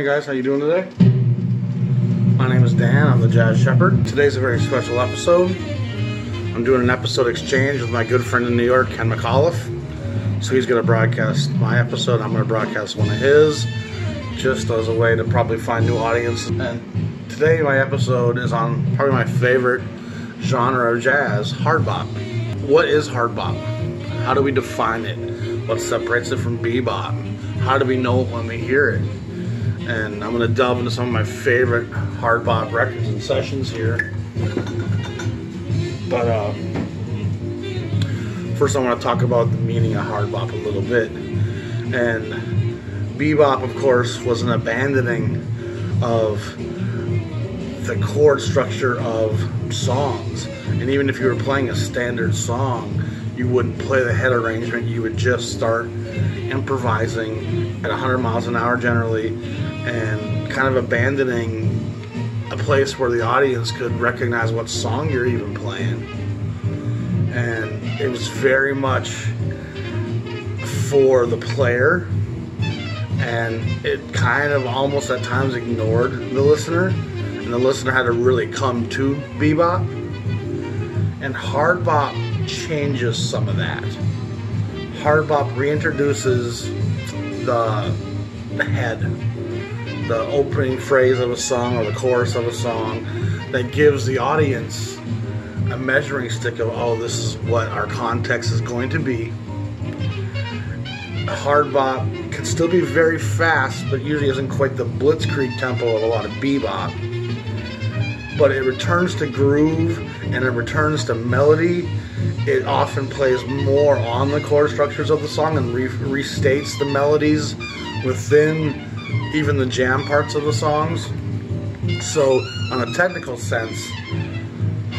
morning, guys. How you doing today? My name is Dan. I'm the Jazz Shepherd. Today's a very special episode. I'm doing an episode exchange with my good friend in New York, Ken Micallef. So he's going to broadcast my episode. I'm going to broadcast one of his, just as a way to probably find new audience. And today, my episode is on probably my favorite genre of jazz, hard bop. What is hard bop? How do we define it? What separates it from bebop? How do we know it when we hear it? And I'm going to delve into some of my favorite hard bop records and sessions here. But uh, first, I want to talk about the meaning of hard bop a little bit. And bebop, of course, was an abandoning of the chord structure of songs. And even if you were playing a standard song, you wouldn't play the head arrangement, you would just start improvising at 100 miles an hour generally and kind of abandoning a place where the audience could recognize what song you're even playing. And it was very much for the player and it kind of almost at times ignored the listener and the listener had to really come to bebop and hard bop changes some of that. Hard bop reintroduces the, the head, the opening phrase of a song or the chorus of a song that gives the audience a measuring stick of, oh, this is what our context is going to be. A Hard bop can still be very fast, but usually isn't quite the blitzkrieg tempo of a lot of bebop. But it returns to groove and it returns to melody it often plays more on the chord structures of the song and re- restates the melodies within even the jam parts of the songs. So, on a technical sense,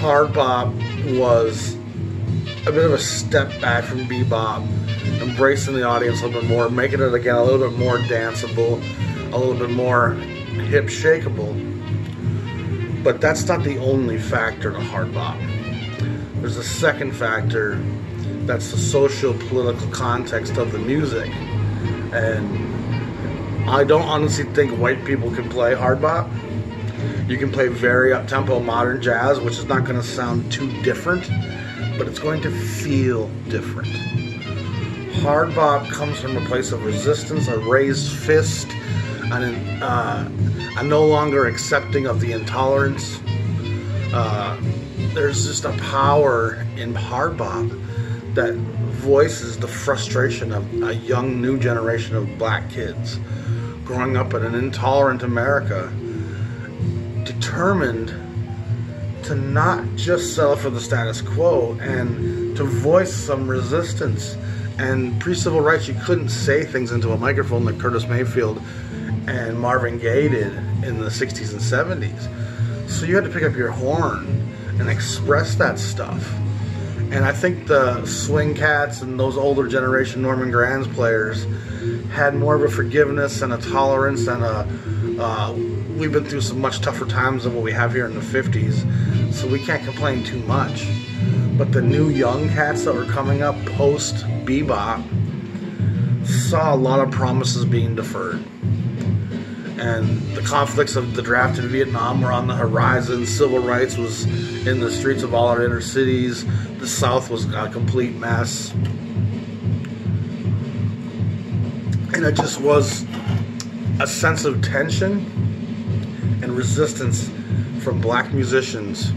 hard bop was a bit of a step back from bebop, embracing the audience a little bit more, making it again a little bit more danceable, a little bit more hip shakeable. But that's not the only factor to hard bop. There's a second factor that's the social political context of the music. And I don't honestly think white people can play hard bop. You can play very up tempo modern jazz, which is not going to sound too different, but it's going to feel different. Hard bop comes from a place of resistance, a raised fist, and uh, a no longer accepting of the intolerance. Uh, there's just a power in hard bop that voices the frustration of a young new generation of black kids growing up in an intolerant America determined to not just settle for the status quo and to voice some resistance and pre-civil rights you couldn't say things into a microphone like Curtis Mayfield and Marvin Gaye did in the 60s and 70s so you had to pick up your horn and express that stuff. And I think the Swing Cats and those older generation Norman Granz players had more of a forgiveness and a tolerance and a. Uh, we've been through some much tougher times than what we have here in the 50s, so we can't complain too much. But the new young cats that were coming up post bebop saw a lot of promises being deferred and the conflicts of the draft in Vietnam were on the horizon. Civil rights was in the streets of all our inner cities. The South was a complete mess. And it just was a sense of tension and resistance from black musicians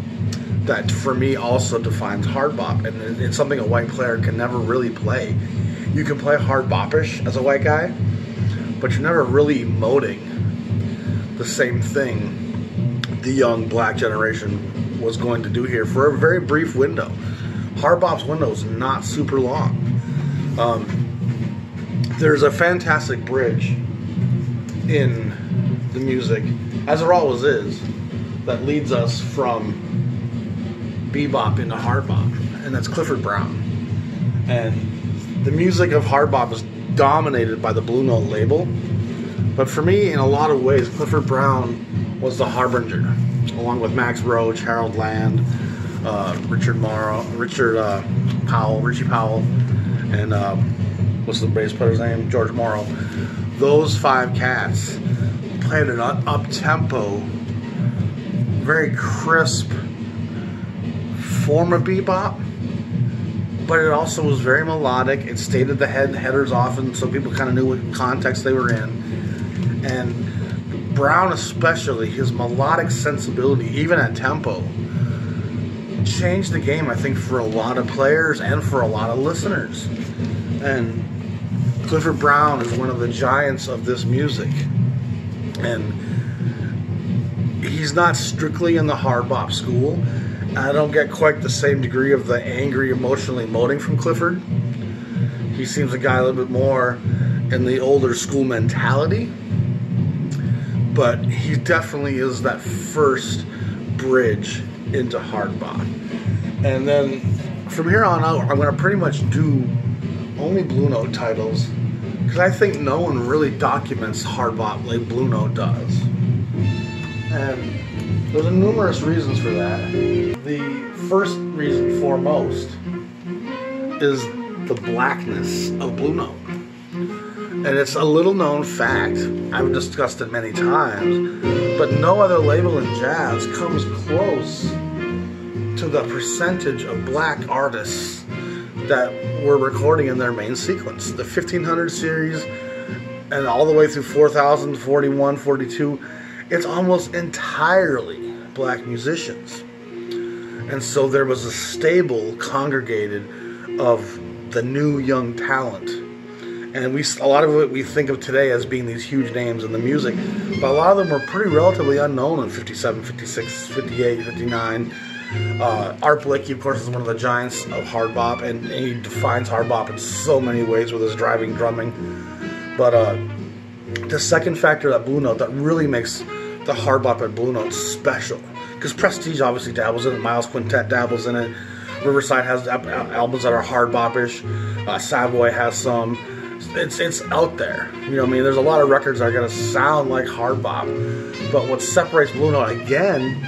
that for me also defines hard bop and it's something a white player can never really play you can play hard bopish as a white guy but you're never really emoting the same thing the young black generation was going to do here for a very brief window. Hard bop's window is not super long. Um, there's a fantastic bridge in the music, as there always is, that leads us from bebop into hard bop, and that's Clifford Brown. And the music of hard bop is dominated by the Blue Note label but for me, in a lot of ways, Clifford Brown was the harbinger, along with Max Roach, Harold Land, uh, Richard Morrow, Richard uh, Powell, Richie Powell, and um, what's the bass player's name? George Morrow. Those five cats played an up tempo, very crisp form of bebop, but it also was very melodic. It stated the head headers often, so people kind of knew what context they were in. And Brown, especially, his melodic sensibility, even at tempo, changed the game, I think, for a lot of players and for a lot of listeners. And Clifford Brown is one of the giants of this music. And he's not strictly in the hard bop school. I don't get quite the same degree of the angry, emotionally emoting from Clifford. He seems a guy a little bit more in the older school mentality. But he definitely is that first bridge into hard bop. And then from here on out, I'm going to pretty much do only Blue Note titles because I think no one really documents hard bop like Blue Note does. And there's numerous reasons for that. The first reason foremost is the blackness of Blue Note. And it's a little known fact, I've discussed it many times, but no other label in jazz comes close to the percentage of black artists that were recording in their main sequence. The 1500 series and all the way through 4000, 41, 42, it's almost entirely black musicians. And so there was a stable congregated of the new young talent. And we a lot of it we think of today as being these huge names in the music, but a lot of them were pretty relatively unknown in 57, 56, 58, 59 uh, Art Blakey, of course, is one of the giants of hard bop, and he defines hard bop in so many ways with his driving drumming. But uh, the second factor that Blue Note that really makes the hard bop at Blue Note special, because Prestige obviously dabbles in it, Miles Quintet dabbles in it, Riverside has albums that are hard bopish, uh, Savoy has some. It's it's out there, you know. I mean, there's a lot of records that are gonna sound like hard bop, but what separates Blue Note again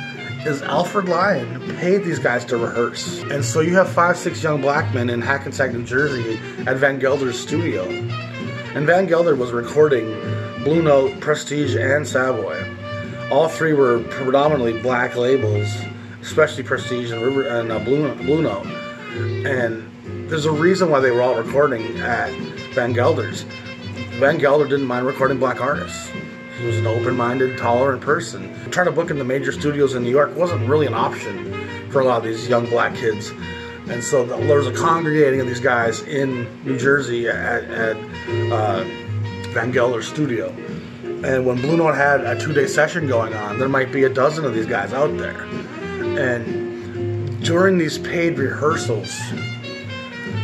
is Alfred Lion paid these guys to rehearse. And so you have five, six young black men in Hackensack, New Jersey at Van Gelder's studio. And Van Gelder was recording Blue Note, Prestige, and Savoy. All three were predominantly black labels, especially Prestige and, River, and uh, Blue, Blue Note. And there's a reason why they were all recording at Van Gelder's. Van Gelder didn't mind recording black artists. He was an open-minded, tolerant person. Trying to book in the major studios in New York wasn't really an option for a lot of these young black kids. And so there was a congregating of these guys in New Jersey at, at uh, Van Gelder's studio. And when Blue Note had a two-day session going on, there might be a dozen of these guys out there. And during these paid rehearsals,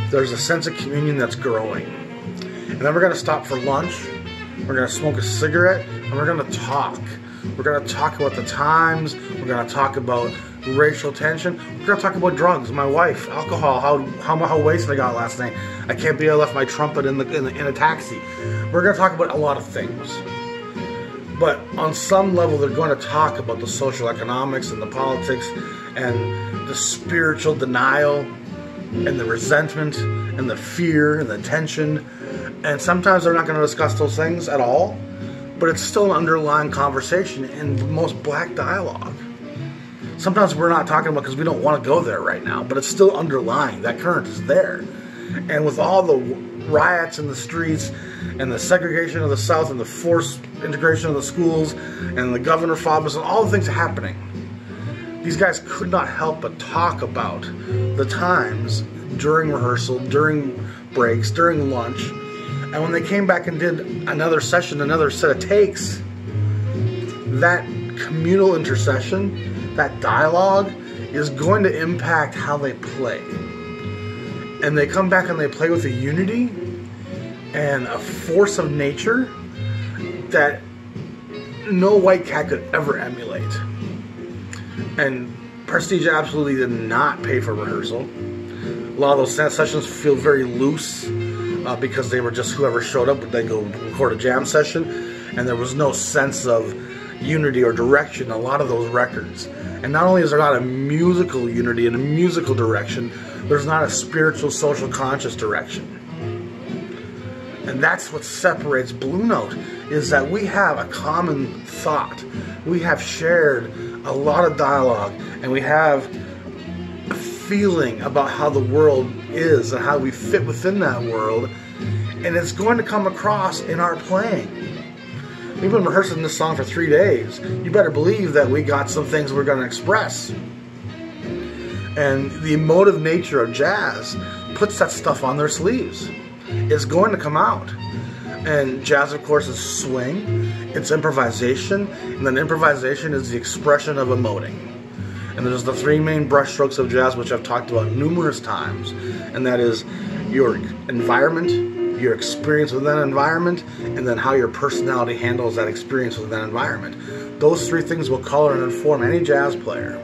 there's a sense of communion that's growing. And then we're going to stop for lunch we're gonna smoke a cigarette, we're gonna talk. We're gonna talk about the times. We're gonna talk about racial tension. We're gonna talk about drugs, my wife, alcohol, how how how wasted I got last night. I can't believe I left my trumpet in the, in, the, in a taxi. We're gonna talk about a lot of things. But on some level, they're going to talk about the social economics and the politics and the spiritual denial and the resentment and the fear and the tension and sometimes they're not going to discuss those things at all, but it's still an underlying conversation in most black dialogue. Sometimes we're not talking about because we don't want to go there right now, but it's still underlying. That current is there. And with all the riots in the streets and the segregation of the South and the forced integration of the schools and the governor Faubus and all the things happening, these guys could not help but talk about the times during rehearsal, during breaks, during lunch, and when they came back and did another session, another set of takes, that communal intercession, that dialogue, is going to impact how they play. And they come back and they play with a unity and a force of nature that no white cat could ever emulate. And Prestige absolutely did not pay for rehearsal. A lot of those sessions feel very loose uh, because they were just whoever showed up would then go record a jam session, and there was no sense of unity or direction in a lot of those records. And not only is there not a musical unity and a musical direction, there's not a spiritual, social conscious direction. And that's what separates Blue Note is that we have a common thought. We have shared a lot of dialogue and we have feeling about how the world is and how we fit within that world. And it's going to come across in our playing. We've been rehearsing this song for three days. You better believe that we got some things we're going to express. And the emotive nature of jazz puts that stuff on their sleeves. It's going to come out. And jazz, of course, is swing, it's improvisation, and then improvisation is the expression of emoting. And there's the three main brushstrokes of jazz, which I've talked about numerous times, and that is your environment, your experience with that environment, and then how your personality handles that experience with that environment. Those three things will color and inform any jazz player.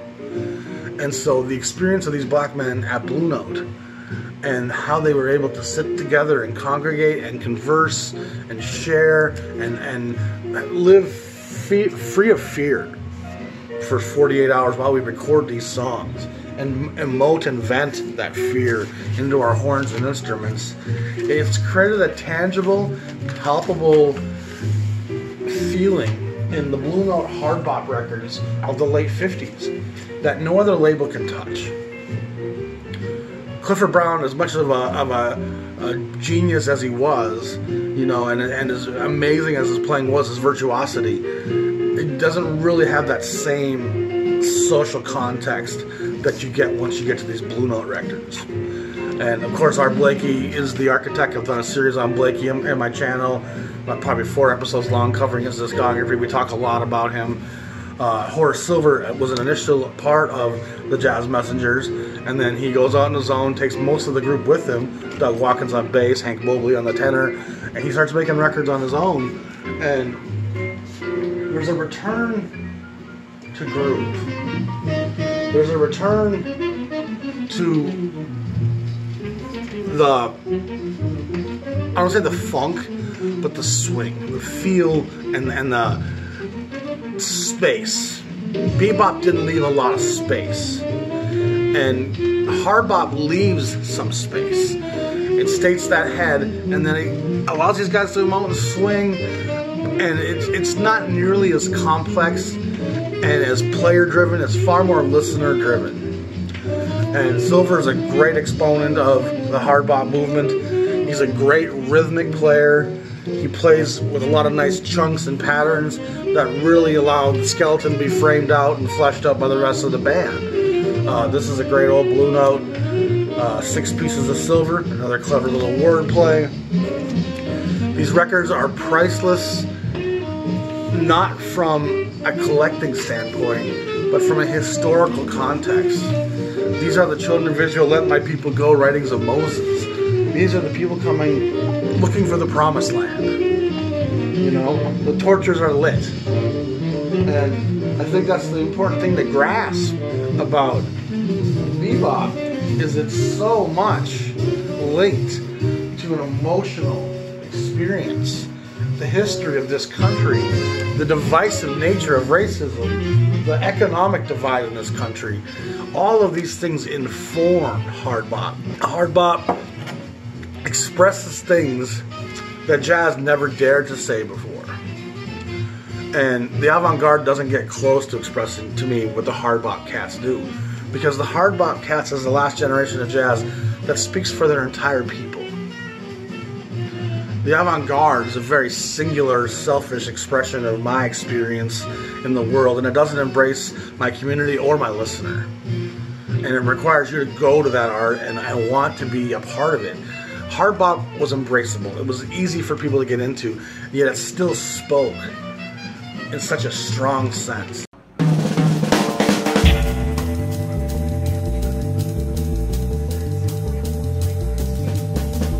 And so the experience of these black men at Blue Note and how they were able to sit together and congregate and converse and share and, and live free of fear for 48 hours while we record these songs and emote and vent that fear into our horns and instruments. It's created a tangible, palpable feeling in the Blue Note hard bop records of the late 50s that no other label can touch. Clifford Brown, as much of a, of a, a, genius as he was, you know, and, and as amazing as his playing was, his virtuosity, it doesn't really have that same social context that you get once you get to these Blue Note records. And of course, Art Blakey is the architect. I've done a series on Blakey in my channel, probably four episodes long, covering his discography. We talk a lot about him. Uh, Horace Silver was an initial part of the Jazz Messengers, and then he goes out on his own, takes most of the group with him. Doug Watkins on bass, Hank Mobley on the tenor, and he starts making records on his own. And there's a return to groove. There's a return to the I don't say the funk, but the swing, the feel, and and the space. Bebop didn't leave a lot of space. And hard bop leaves some space. It states that head, and then it allows these guys to emote and swing. And it's, it's not nearly as complex and as player driven, it's far more listener driven. And Silver is a great exponent of the hard bop movement. He's a great rhythmic player. He plays with a lot of nice chunks and patterns that really allow the skeleton to be framed out and fleshed out by the rest of the band. Uh, this is a great old blue note. Uh, six pieces of silver, another clever little wordplay. These records are priceless, not from a collecting standpoint, but from a historical context. These are the children of Israel, let my people go, writings of Moses. These are the people coming looking for the promised land. You know, the tortures are lit. And I think that's the important thing to grasp about bebop is it's so much linked to an emotional experience. The history of this country, the divisive nature of racism, the economic divide in this country, all of these things inform hard bop. Hard bop expresses things that jazz never dared to say before. And the avant garde doesn't get close to expressing to me what the hard bop cats do. Because the hard bop cats is the last generation of jazz that speaks for their entire people. The avant garde is a very singular, selfish expression of my experience in the world, and it doesn't embrace my community or my listener. And it requires you to go to that art and I want to be a part of it hard bop was embraceable. It was easy for people to get into, yet it still spoke in such a strong sense.